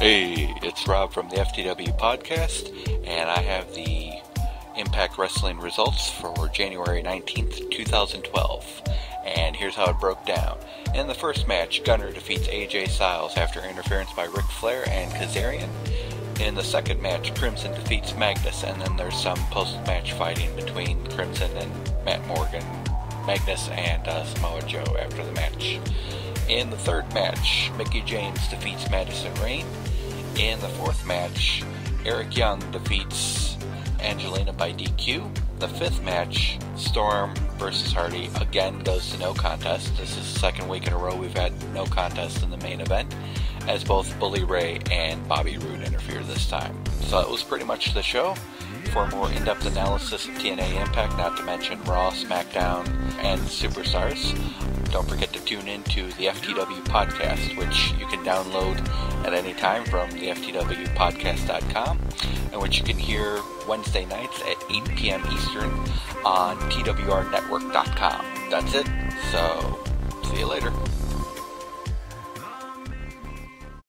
Hey, it's Rob from the FTW Podcast, and I have the Impact Wrestling results for January 19th, 2012. And here's how it broke down. In the first match, Gunner defeats AJ Styles after interference by Ric Flair and Kazarian. In the second match, Crimson defeats Magnus, and then there's some post match fighting between Crimson and Matt Morgan, Magnus, and uh, Samoa Joe after the match. In the third match, Mickie James defeats Madison Rayne. In the fourth match, Eric Young defeats Angelina by DQ. The fifth match, Storm versus Hardy, again goes to no contest. This is the second week in a row we've had no contest in the main event, as both Bully Ray and Bobby Roode interfere this time. So that was pretty much the show. For more in depth analysis of TNA Impact, not to mention Raw, SmackDown, and Superstars, don't forget to tune in to the FTW podcast, which you can download at any time from the FTWpodcast.com, and which you can hear Wednesday nights at 8 p.m. Eastern on TWRnetwork.com. That's it. So